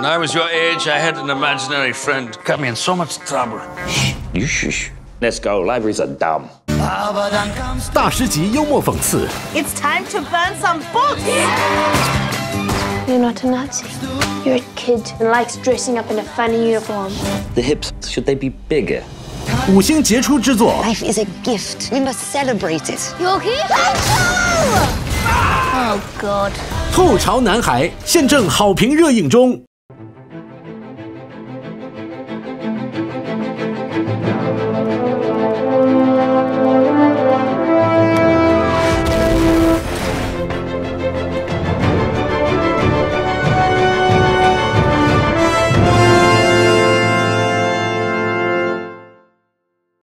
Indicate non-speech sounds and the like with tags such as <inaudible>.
When I was your age, I had an imaginary friend. Got me in so much trouble. You shush. Let's go. Libraries are dumb. 大师级幽默讽刺， It's time to burn some books! You're not a Nazi. You're a kid who likes dressing up in a funny uniform. The hips, should they be bigger? 五星杰出之作， Life is a gift. We must celebrate it. You okay? Oh, God. <laughs> 《吐槽男孩》现正好评热映中。